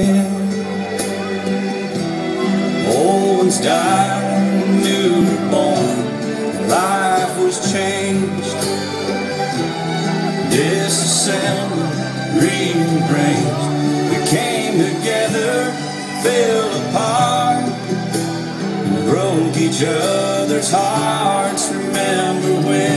again. Owen's died, new born, life was changed. Disassembled, rearranged. We came together, fell apart, and broke each other's hearts. Remember when?